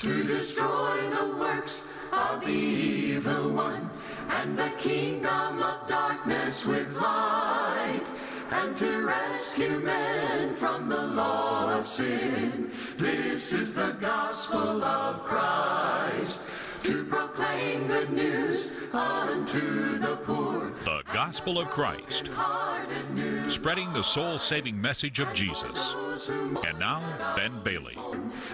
to destroy the works of the evil one and the kingdom of darkness with light and to rescue men from the law of sin. This is the gospel of Christ to proclaim good news unto the poor. The Gospel of Christ, spreading the soul saving message of Jesus. those who mourn. And now, Ben Bailey.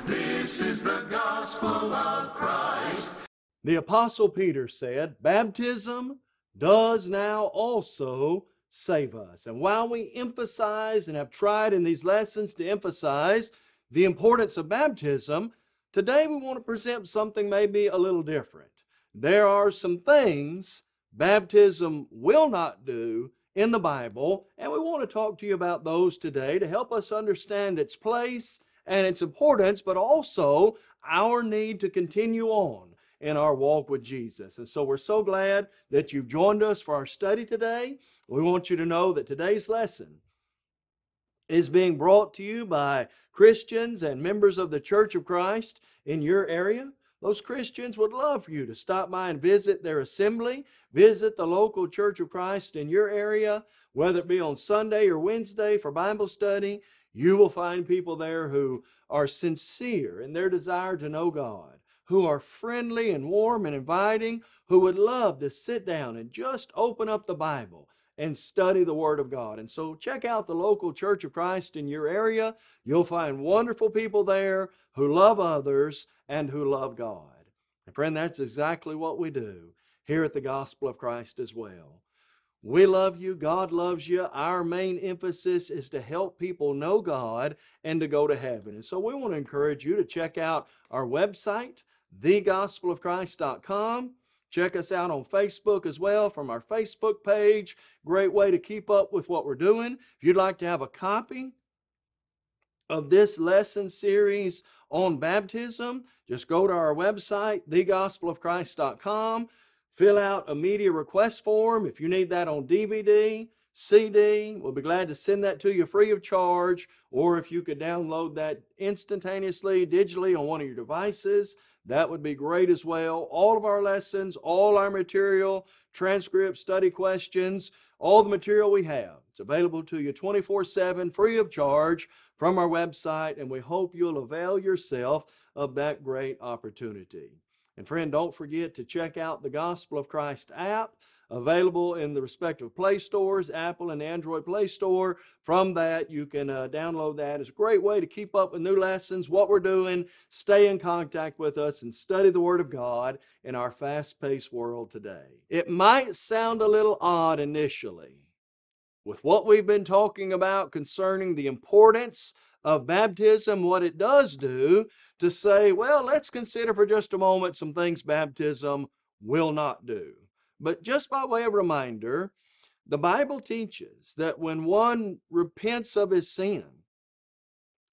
This is the gospel of Christ. The Apostle Peter said, Baptism does now also save us. And while we emphasize and have tried in these lessons to emphasize the importance of baptism, today we want to present something maybe a little different. There are some things baptism will not do in the Bible, and we want to talk to you about those today to help us understand its place and its importance, but also our need to continue on in our walk with Jesus. And so we're so glad that you've joined us for our study today. We want you to know that today's lesson is being brought to you by Christians and members of the Church of Christ in your area. Those Christians would love for you to stop by and visit their assembly, visit the local Church of Christ in your area, whether it be on Sunday or Wednesday for Bible study. You will find people there who are sincere in their desire to know God, who are friendly and warm and inviting, who would love to sit down and just open up the Bible and study the Word of God. And so check out the local Church of Christ in your area. You'll find wonderful people there who love others and who love God. And friend, that's exactly what we do here at the Gospel of Christ as well. We love you. God loves you. Our main emphasis is to help people know God and to go to heaven. And so we want to encourage you to check out our website, thegospelofchrist.com. Check us out on Facebook as well from our Facebook page. Great way to keep up with what we're doing. If you'd like to have a copy of this lesson series on baptism, just go to our website, thegospelofchrist.com. Fill out a media request form if you need that on DVD, CD. We'll be glad to send that to you free of charge. Or if you could download that instantaneously, digitally on one of your devices, that would be great as well. All of our lessons, all our material, transcripts, study questions, all the material we have. It's available to you 24 7, free of charge from our website, and we hope you'll avail yourself of that great opportunity. And friend, don't forget to check out the Gospel of Christ app available in the respective Play stores, Apple and Android Play Store. From that, you can uh, download that. It's a great way to keep up with new lessons, what we're doing, stay in contact with us, and study the Word of God in our fast paced world today. It might sound a little odd initially with what we've been talking about concerning the importance of baptism, what it does do, to say, well, let's consider for just a moment some things baptism will not do. But just by way of reminder, the Bible teaches that when one repents of his sin,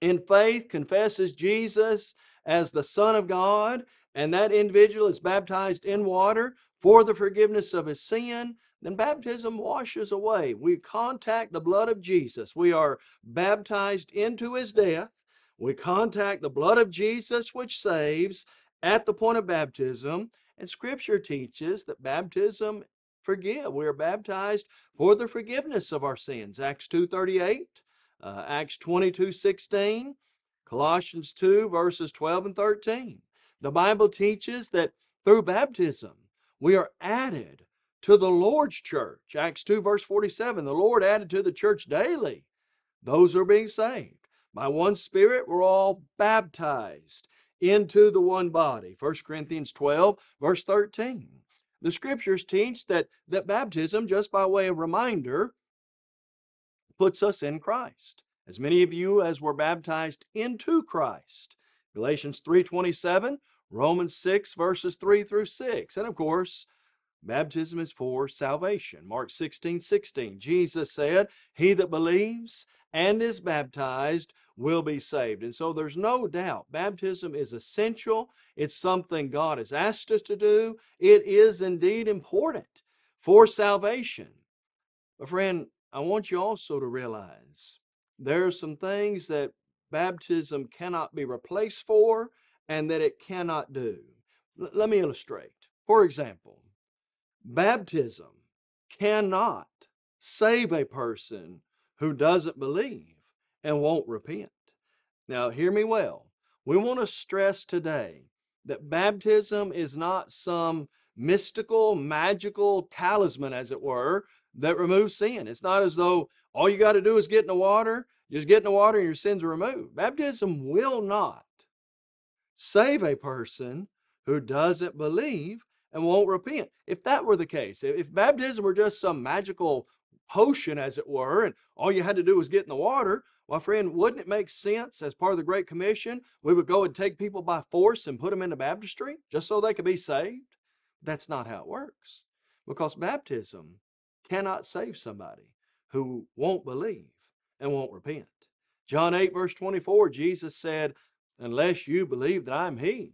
in faith confesses Jesus as the Son of God, and that individual is baptized in water for the forgiveness of his sin, then baptism washes away. We contact the blood of Jesus. We are baptized into his death. We contact the blood of Jesus, which saves at the point of baptism. And scripture teaches that baptism forgive. We are baptized for the forgiveness of our sins. Acts 2.38, uh, Acts 22.16, Colossians 2 verses 12 and 13. The Bible teaches that through baptism we are added to the Lord's church. Acts 2 verse 47, the Lord added to the church daily those who are being saved. By one Spirit, we're all baptized into the one body. 1 Corinthians 12 verse 13. The scriptures teach that, that baptism, just by way of reminder, puts us in Christ. As many of you as were baptized into Christ. Galatians 3:27, Romans 6 verses 3 through 6. And of course, baptism is for salvation. Mark 16, 16. Jesus said, He that believes and is baptized will be saved. And so there's no doubt baptism is essential. It's something God has asked us to do. It is indeed important for salvation. But friend, I want you also to realize there are some things that baptism cannot be replaced for, and that it cannot do. L- let me illustrate. For example, baptism cannot save a person who doesn't believe and won't repent. Now, hear me well. We want to stress today that baptism is not some mystical, magical talisman, as it were, that removes sin. It's not as though all you got to do is get in the water, just get in the water and your sins are removed. Baptism will not save a person who doesn't believe and won't repent. If that were the case, if baptism were just some magical potion, as it were, and all you had to do was get in the water, my friend, wouldn't it make sense as part of the Great Commission, we would go and take people by force and put them into baptistry just so they could be saved? That's not how it works because baptism cannot save somebody who won't believe and won't repent. John 8, verse 24, Jesus said, Unless you believe that I'm He,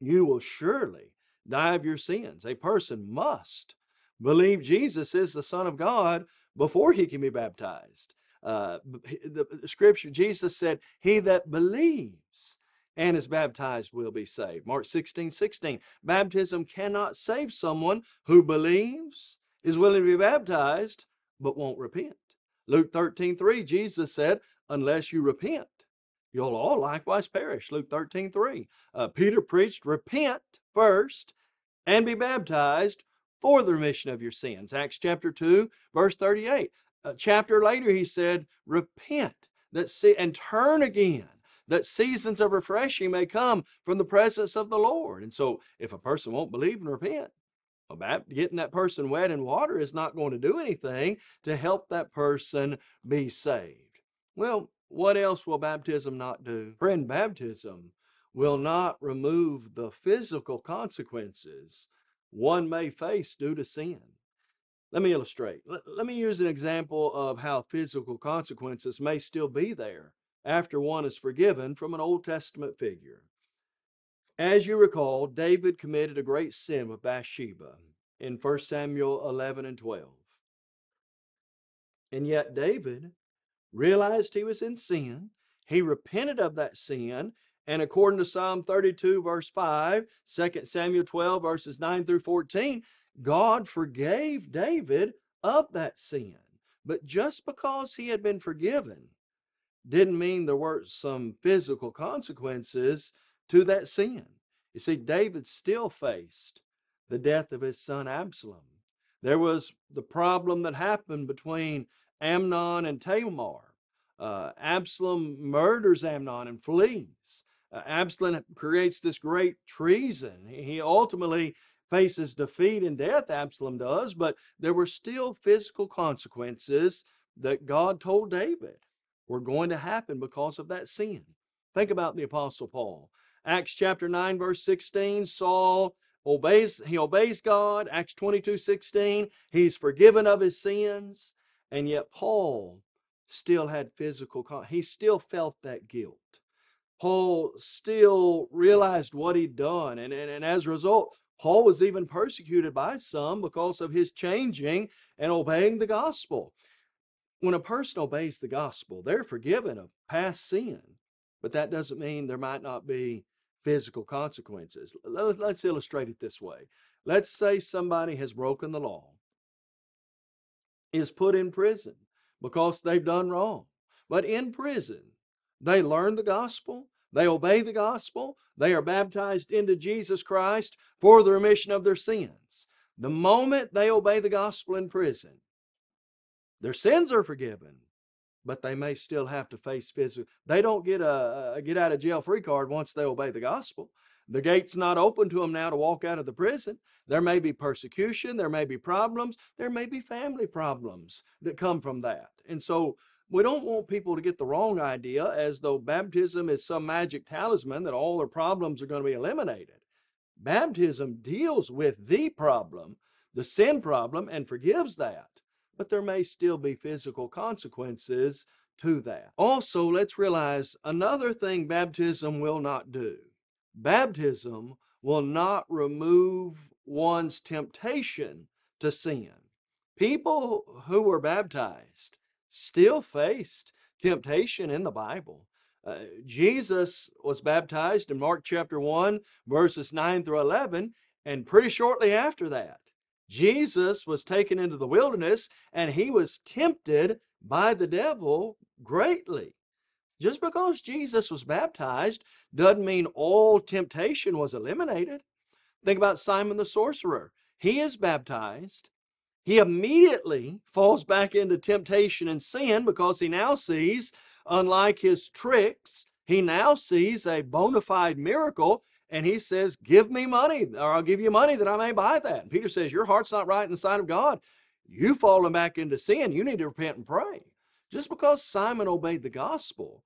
you will surely die of your sins. A person must believe Jesus is the Son of God before he can be baptized. Uh, the, the scripture, Jesus said, He that believes and is baptized will be saved. Mark 16, 16. Baptism cannot save someone who believes, is willing to be baptized, but won't repent. Luke 13, 3, Jesus said, Unless you repent, you'll all likewise perish. Luke 13, 3. Uh, Peter preached, Repent first and be baptized for the remission of your sins. Acts chapter 2, verse 38. A chapter later, he said, Repent that see, and turn again that seasons of refreshing may come from the presence of the Lord. And so, if a person won't believe and repent, well, getting that person wet in water is not going to do anything to help that person be saved. Well, what else will baptism not do? Friend, baptism will not remove the physical consequences one may face due to sin. Let me illustrate. Let, me use an example of how physical consequences may still be there after one is forgiven from an Old Testament figure. As you recall, David committed a great sin with Bathsheba in 1 Samuel 11 and 12. And yet, David realized he was in sin. He repented of that sin. And according to Psalm 32, verse 5, 2 Samuel 12, verses 9 through 14, God forgave David of that sin. But just because he had been forgiven didn't mean there weren't some physical consequences to that sin. You see, David still faced the death of his son Absalom. There was the problem that happened between Amnon and Tamar. Uh, Absalom murders Amnon and flees. Uh, Absalom creates this great treason. He ultimately faces defeat and death, Absalom does, but there were still physical consequences that God told David were going to happen because of that sin. Think about the Apostle Paul. Acts chapter 9, verse 16, Saul obeys, he obeys God. Acts 22, 16, he's forgiven of his sins. And yet Paul still had physical, he still felt that guilt. Paul still realized what he'd done. And, and, and as a result, Paul was even persecuted by some because of his changing and obeying the gospel. When a person obeys the gospel, they're forgiven of past sin, but that doesn't mean there might not be physical consequences. Let's let's illustrate it this way. Let's say somebody has broken the law, is put in prison because they've done wrong. But in prison, they learn the gospel, they obey the gospel, they are baptized into Jesus Christ for the remission of their sins. The moment they obey the gospel in prison, their sins are forgiven, but they may still have to face physical. They don't get a, a get out of jail free card once they obey the gospel. The gate's not open to them now to walk out of the prison. There may be persecution, there may be problems, there may be family problems that come from that. And so we don't want people to get the wrong idea as though baptism is some magic talisman that all their problems are going to be eliminated. Baptism deals with the problem, the sin problem, and forgives that. But there may still be physical consequences to that. Also, let's realize another thing baptism will not do baptism will not remove one's temptation to sin. People who were baptized still faced temptation in the Bible. Uh, Jesus was baptized in Mark chapter 1, verses 9 through 11, and pretty shortly after that, Jesus was taken into the wilderness and he was tempted by the devil greatly. Just because Jesus was baptized doesn't mean all temptation was eliminated. Think about Simon the sorcerer. He is baptized. He immediately falls back into temptation and sin because he now sees, unlike his tricks, he now sees a bona fide miracle and he says, Give me money, or I'll give you money that I may buy that. And Peter says, Your heart's not right in the sight of God. You've fallen back into sin. You need to repent and pray. Just because Simon obeyed the gospel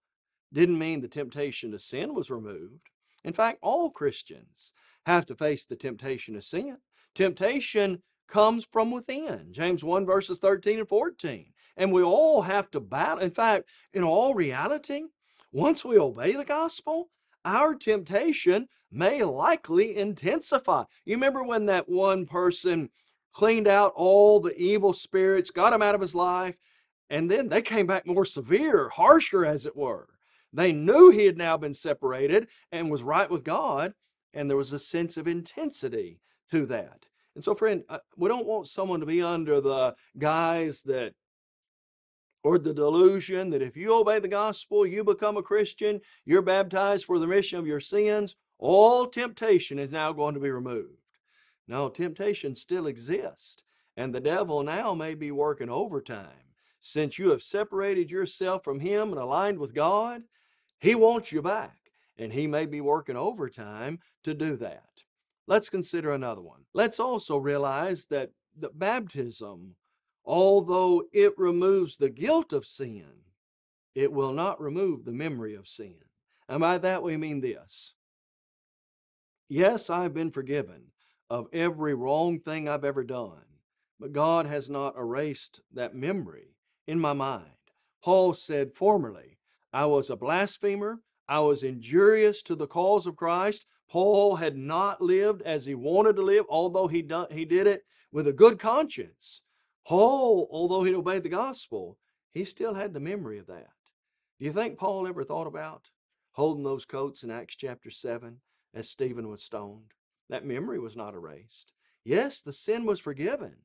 didn't mean the temptation to sin was removed. In fact, all Christians have to face the temptation of sin. Temptation comes from within. James 1 verses 13 and 14. And we all have to battle. In fact, in all reality, once we obey the gospel, our temptation may likely intensify. You remember when that one person cleaned out all the evil spirits, got them out of his life, and then they came back more severe, harsher, as it were. They knew he had now been separated and was right with God, and there was a sense of intensity to that. And so, friend, uh, we don't want someone to be under the guise that or the delusion that if you obey the gospel, you become a Christian, you're baptized for the remission of your sins, all temptation is now going to be removed. No, temptation still exists, and the devil now may be working overtime. Since you have separated yourself from him and aligned with God, he wants you back, and he may be working overtime to do that. Let's consider another one. Let's also realize that the baptism Although it removes the guilt of sin, it will not remove the memory of sin. And by that we mean this. Yes, I've been forgiven of every wrong thing I've ever done, but God has not erased that memory in my mind. Paul said formerly, I was a blasphemer, I was injurious to the cause of Christ. Paul had not lived as he wanted to live, although he, done, he did it with a good conscience. Paul, although he'd obeyed the gospel, he still had the memory of that. Do you think Paul ever thought about holding those coats in Acts chapter 7 as Stephen was stoned? That memory was not erased. Yes, the sin was forgiven.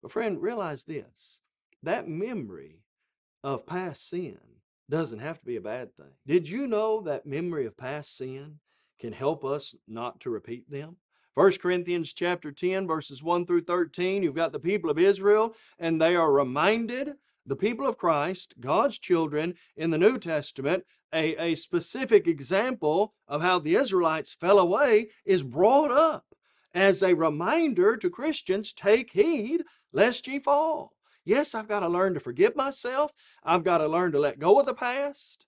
But, friend, realize this that memory of past sin doesn't have to be a bad thing. Did you know that memory of past sin can help us not to repeat them? 1 Corinthians chapter 10, verses 1 through 13, you've got the people of Israel, and they are reminded, the people of Christ, God's children in the New Testament, a, a specific example of how the Israelites fell away is brought up as a reminder to Christians take heed lest ye fall. Yes, I've got to learn to forgive myself. I've got to learn to let go of the past.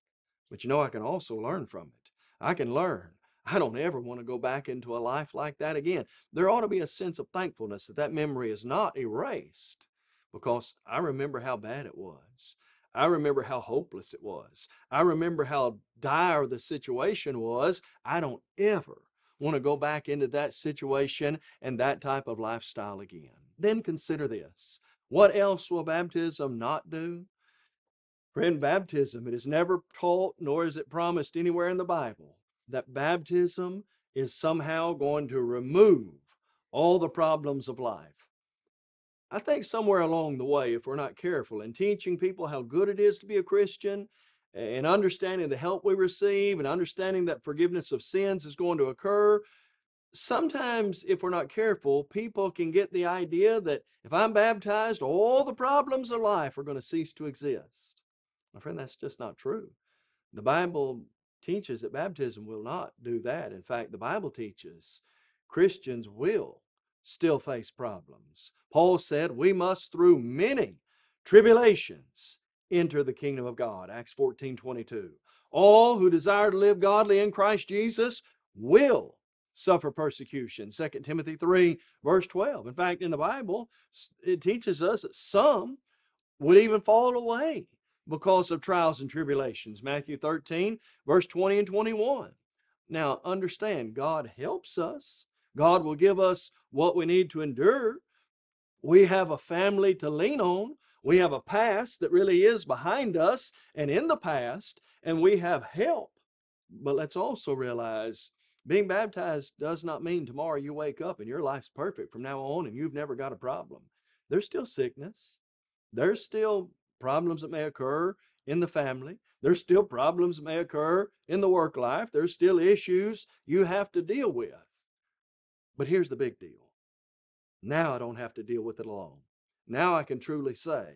But you know, I can also learn from it. I can learn I don't ever want to go back into a life like that again. There ought to be a sense of thankfulness that that memory is not erased because I remember how bad it was. I remember how hopeless it was. I remember how dire the situation was. I don't ever want to go back into that situation and that type of lifestyle again. Then consider this. What else will baptism not do? Friend, baptism, it is never taught nor is it promised anywhere in the Bible that baptism is somehow going to remove all the problems of life. I think somewhere along the way, if we're not careful in teaching people how good it is to be a Christian and understanding the help we receive and understanding that forgiveness of sins is going to occur, sometimes if we're not careful, people can get the idea that if I'm baptized, all the problems of life are going to cease to exist. My friend, that's just not true. The Bible teaches that baptism will not do that. In fact, the Bible teaches Christians will still face problems. Paul said, We must, through many tribulations, enter the kingdom of God. Acts 14 22. All who desire to live godly in Christ Jesus will suffer persecution. 2 Timothy 3, verse 12. In fact, in the Bible, it teaches us that some would even fall away because of trials and tribulations. Matthew 13, verse 20 and 21. Now, understand, God helps us. God will give us what we need to endure. We have a family to lean on. We have a past that really is behind us and in the past, and we have help But let's also realize being baptized does not mean tomorrow you wake up and your life's perfect from now on and you've never got a problem. There's still sickness. There's still problems that may occur in the family. There's still problems that may occur in the work life. There's still issues you have to deal with. But here's the big deal. Now I don't have to deal with it alone. Now I can truly say,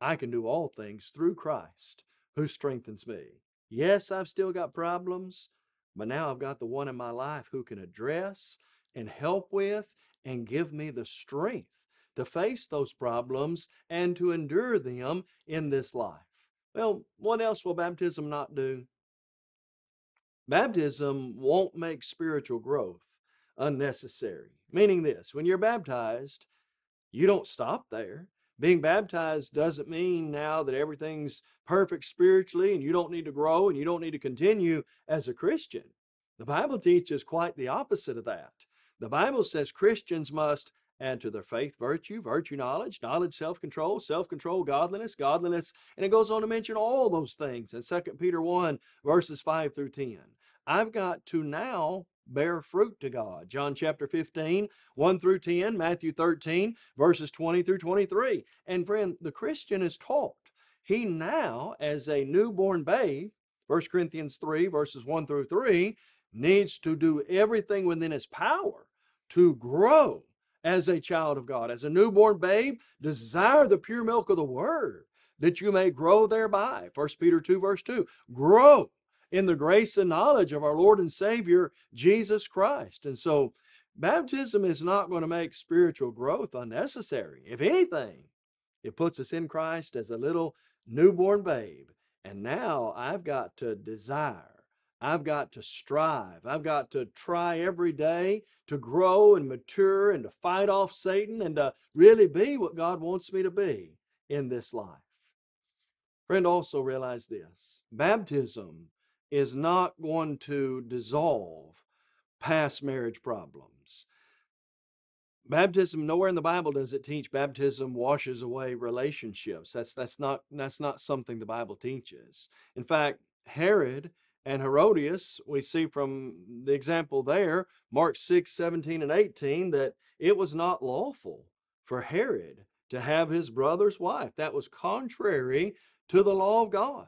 I can do all things through Christ who strengthens me. Yes, I've still got problems, but now I've got the one in my life who can address and help with and give me the strength to face those problems and to endure them in this life. Well, what else will baptism not do? Baptism won't make spiritual growth unnecessary. Meaning this when you're baptized, you don't stop there. Being baptized doesn't mean now that everything's perfect spiritually and you don't need to grow and you don't need to continue as a Christian. The Bible teaches quite the opposite of that. The Bible says Christians must add to their faith virtue, virtue knowledge, knowledge self-control, self-control godliness, godliness, and it goes on to mention all those things in 2 Peter 1 verses 5 through 10. I've got to now bear fruit to God. John chapter 15, 1 through 10, Matthew 13, verses 20 through 23. And friend, the Christian is taught. He now, as a newborn babe, 1 Corinthians 3, verses 1 through 3, needs to do everything within his power to grow as a child of God. As a newborn babe, desire the pure milk of the word that you may grow thereby. 1 Peter 2, verse 2. Grow in the grace and knowledge of our Lord and Savior, Jesus Christ. And so, baptism is not going to make spiritual growth unnecessary. If anything, it puts us in Christ as a little newborn babe. And now I've got to desire I've got to strive. I've got to try every day to grow and mature and to fight off Satan and to really be what God wants me to be in this life. Friend, also realize this baptism is not going to dissolve past marriage problems. Baptism, nowhere in the Bible does it teach baptism washes away relationships. That's that's not that's not something the Bible teaches. In fact, Herod and Herodias, we see from the example there, Mark 6, 17, and 18, that it was not lawful for Herod to have his brother's wife. That was contrary to the law of God.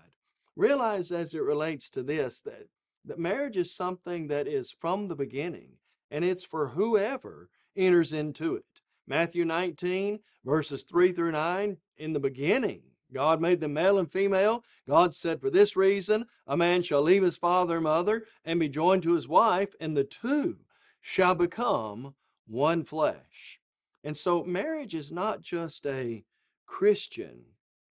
Realize as it relates to this that, that marriage is something that is from the beginning, and it's for whoever enters into it. Matthew 19, verses 3 through 9, in the beginning, God made them male and female. God said, For this reason, a man shall leave his father and mother and be joined to his wife, and the two shall become one flesh. And so, marriage is not just a Christian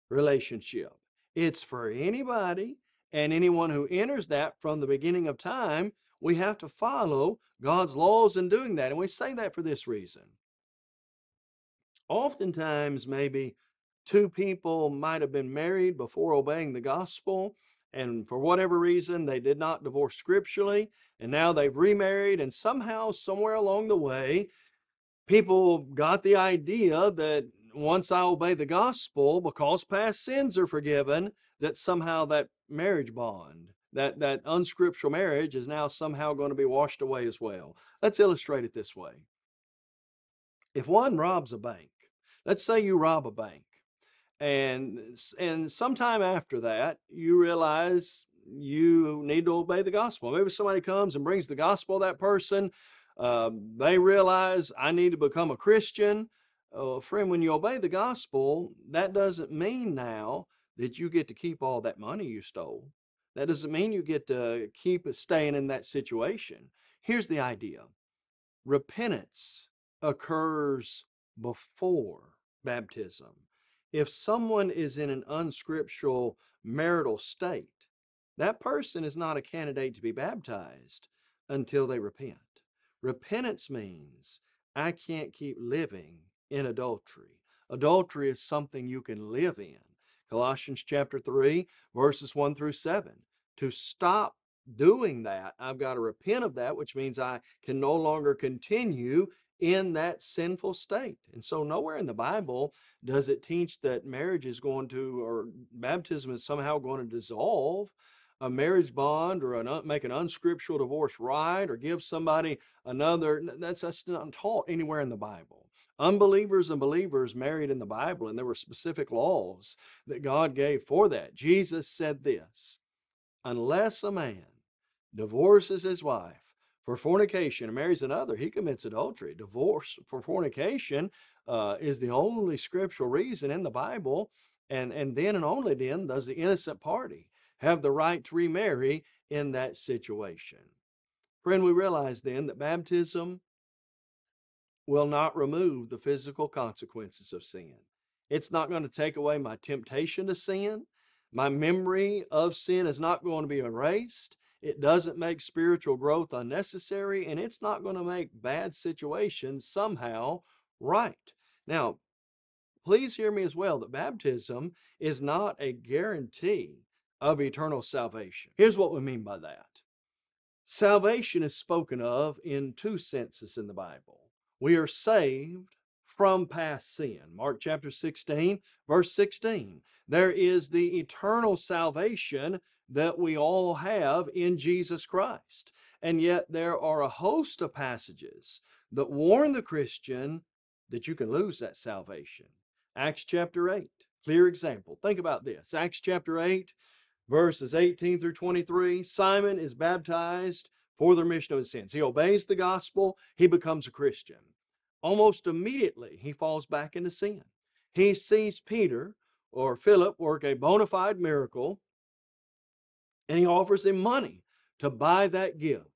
relationship, it's for anybody and anyone who enters that from the beginning of time. We have to follow God's laws in doing that. And we say that for this reason. Oftentimes, maybe two people might have been married before obeying the gospel and for whatever reason they did not divorce scripturally and now they've remarried and somehow somewhere along the way people got the idea that once i obey the gospel because past sins are forgiven that somehow that marriage bond that that unscriptural marriage is now somehow going to be washed away as well. Let's illustrate it this way. If one robs a bank let's say you rob a bank and and sometime after that you realize you need to obey the gospel. Maybe somebody comes and brings the gospel that person uh, they realize i need to become a christian. Uh, friend when you obey the gospel that doesn't mean now that you get to keep all that money you stole. That doesn't mean you get to keep staying in that situation. Here's the idea. Repentance occurs before baptism if someone is in an unscriptural marital state, that person is not a candidate to be baptized until they repent. Repentance means I can't keep living in adultery. Adultery is something you can live in. Colossians chapter 3, verses 1 through 7. To stop doing that, I've got to repent of that, which means I can no longer continue in that sinful state. And so, nowhere in the Bible does it teach that marriage is going to, or baptism is somehow going to dissolve a marriage bond or an, make an unscriptural divorce right or give somebody another. That's, that's not taught anywhere in the Bible. Unbelievers and believers married in the Bible, and there were specific laws that God gave for that. Jesus said this unless a man divorces his wife for fornication and marries another, he commits adultery. Divorce for fornication uh, is the only scriptural reason in the Bible, and, and then and only then does the innocent party have the right to remarry in that situation. Friend, we realize then that baptism will not remove the physical consequences of sin. It's not going to take away my temptation to sin. My memory of sin is not going to be erased. It doesn't make spiritual growth unnecessary, and it's not going to make bad situations somehow right. Now, please hear me as well that baptism is not a guarantee of eternal salvation. Here's what we mean by that salvation is spoken of in two senses in the Bible. We are saved from past sin. Mark chapter 16, verse 16. There is the eternal salvation that we all have in Jesus Christ. And yet there are a host of passages that warn the Christian that you can lose that salvation. Acts chapter 8, clear example. Think about this. Acts chapter 8, verses 18 through 23. Simon is baptized for the remission of his sins. He obeys the gospel, he becomes a Christian. Almost immediately, he falls back into sin. He sees Peter or Philip work a bona fide miracle, and he offers him money to buy that gift.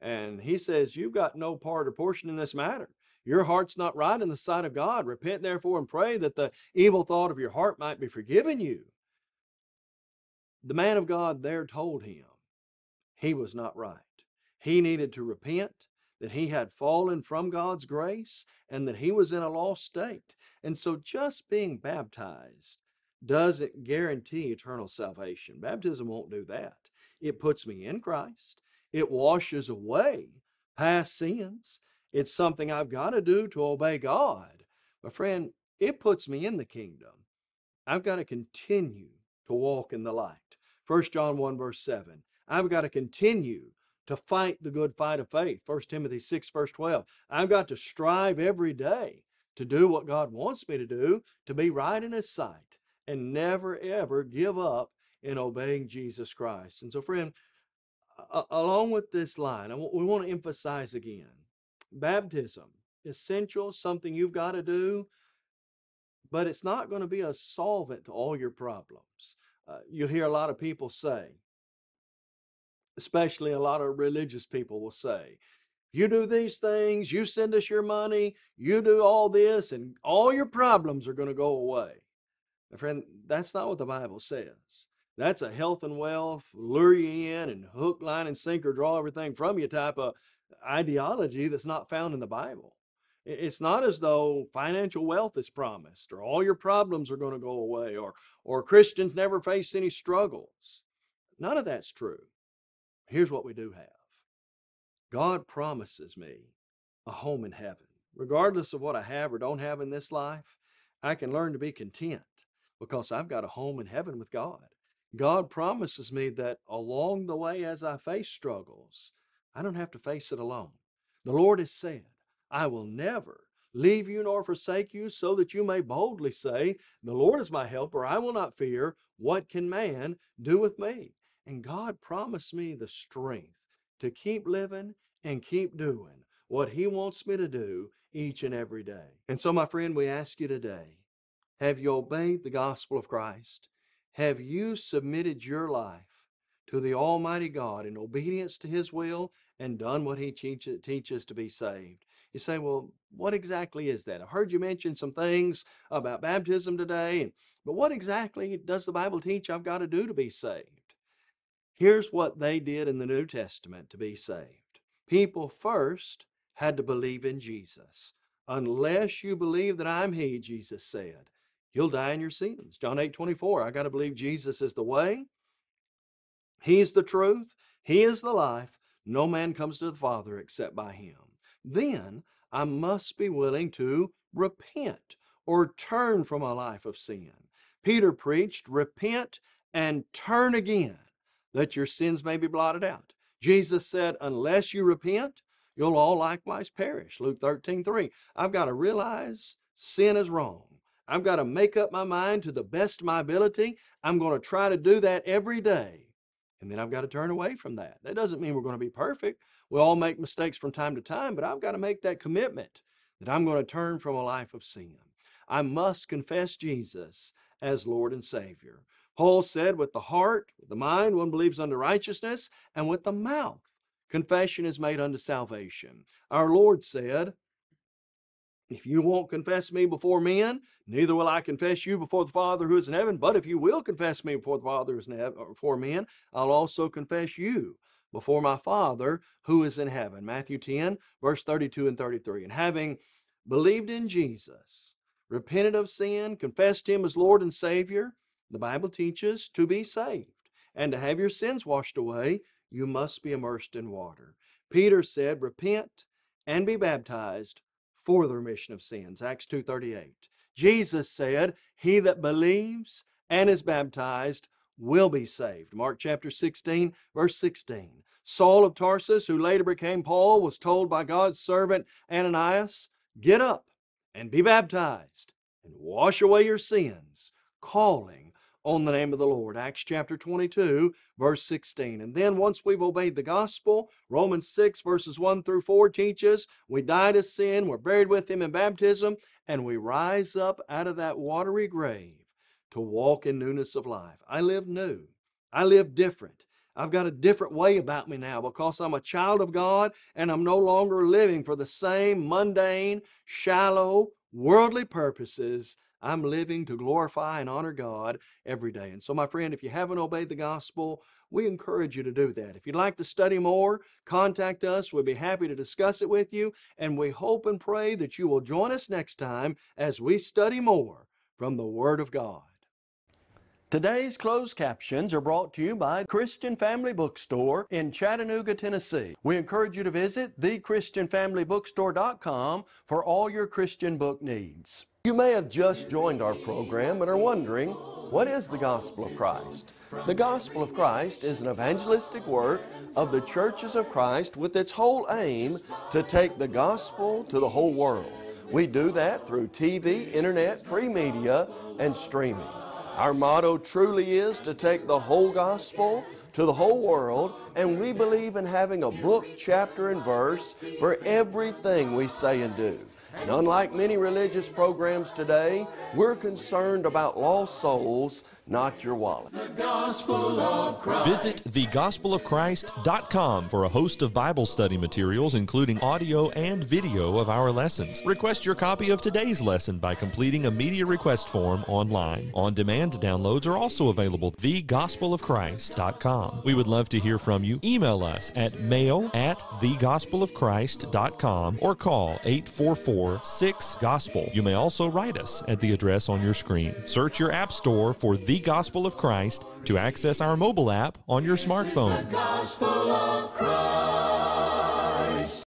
And he says, You've got no part or portion in this matter. Your heart's not right in the sight of God. Repent therefore and pray that the evil thought of your heart might be forgiven you. The man of God there told him he was not right. He needed to repent, that he had fallen from God's grace, and that he was in a lost state. And so just being baptized doesn't guarantee eternal salvation. Baptism won't do that. It puts me in Christ, it washes away past sins. It's something I've got to do to obey God. But, friend, it puts me in the kingdom. I've got to continue to walk in the light. 1 John 1, verse 7. I've got to continue to fight the good fight of faith. 1 Timothy 6, verse 12. I've got to strive every day to do what God wants me to do, to be right in His sight, and never ever give up in obeying Jesus Christ. And so, friend, a- along with this line, we want to emphasize again baptism, essential, something you've got to do, but it's not going to be a solvent to all your problems. Uh, you hear a lot of people say, especially a lot of religious people will say, you do these things, you send us your money, you do all this, and all your problems are going to go away. Friend, that's not what the Bible says. That's a health and wealth, lure you in and hook, line, and sinker, draw everything from you type of ideology that's not found in the Bible. It's not as though financial wealth is promised or all your problems are going to go away or, or Christians never face any struggles. None of that's true. Here's what we do have God promises me a home in heaven. Regardless of what I have or don't have in this life, I can learn to be content because I've got a home in heaven with God. God promises me that along the way, as I face struggles, I don't have to face it alone. The Lord has said, I will never leave you nor forsake you, so that you may boldly say, The Lord is my helper. I will not fear. What can man do with me? And God promised me the strength to keep living and keep doing what He wants me to do each and every day. And so, my friend, we ask you today have you obeyed the gospel of Christ? Have you submitted your life to the Almighty God in obedience to His will and done what He teach, teaches to be saved? You say, well, what exactly is that? I've heard you mention some things about baptism today, but what exactly does the Bible teach I've got to do to be saved? Here's what they did in the New Testament to be saved. People first had to believe in Jesus. Unless you believe that I'm He, Jesus said, you'll die in your sins. John 8 24, I got to believe Jesus is the way, He's the truth, He is the life. No man comes to the Father except by Him. Then I must be willing to repent or turn from a life of sin. Peter preached, repent and turn again. that your sins may be blotted out. Jesus said, Unless you repent, you'll all likewise perish. Luke 13, 3. I've got to realize sin is wrong. I've got to make up my mind to the best of my ability. I'm going to try to do that every day. And then I've got to turn away from that. That doesn't mean we're going to be perfect. We all make mistakes from time to time, but I've got to make that commitment that I'm going to turn from a life of sin. I must confess Jesus as Lord and Savior. Paul said, with the heart, with the mind, one believes unto righteousness, and with the mouth, confession is made unto salvation. Our Lord said, if you won't confess me before men, neither will I confess you before the Father who is in heaven. But if you will confess me before the Father who is in heaven, uh, before men, I'll also confess you before my Father who is in heaven. Matthew 10, verse 32 and 33. And having believed in Jesus, repented of sin, confessed him as Lord and Savior, the Bible teaches to be saved. And to have your sins washed away, you must be immersed in water. Peter said, Repent and be baptized for the remission of sins. Acts 2:38. Jesus said, "He that believes and is baptized will be saved." Mark chapter 16, verse 16. Saul of Tarsus, who later became Paul, was told by God's servant Ananias, "Get up and be baptized and wash away your sins, calling on the name of the Lord. Acts chapter 22, verse 16. And then once we've obeyed the gospel, Romans 6, verses 1 through 4 teaches we die to sin, we're buried with him in baptism, and we rise up out of that watery grave to walk in newness of life. I live new. I live different. I've got a different way about me now because I'm a child of God and I'm no longer living for the same mundane, shallow, worldly purposes I'm living to glorify and honor God every day. And so, my friend, if you haven't obeyed the gospel, we encourage you to do that. If you'd like to study more, contact us. We'd be happy to discuss it with you. And we hope and pray that you will join us next time as we study more from the Word of God. Today's closed captions are brought to you by Christian Family Bookstore in Chattanooga, Tennessee. We encourage you to visit thechristianfamilybookstore.com for all your Christian book needs. You may have just joined our program and are wondering, what is the Gospel of Christ? The Gospel of Christ is an evangelistic work of the churches of Christ with its whole aim to take the gospel to the whole world. We do that through TV, internet, free media, and streaming. Our motto truly is to take the whole gospel to the whole world, and we believe in having a book, chapter, and verse for everything we say and do. And unlike many religious programs today, we're concerned about lost souls, not your wallet. Visit thegospelofchrist.com for a host of Bible study materials, including audio and video of our lessons. Request your copy of today's lesson by completing a media request form online. On demand downloads are also available thegospelofchrist.com. We would love to hear from you. Email us at mail at thegospelofchrist.com or call 844 6 Gospel. You may also write us at the address on your screen. Search your App Store for The Gospel of Christ to access our mobile app on your smartphone.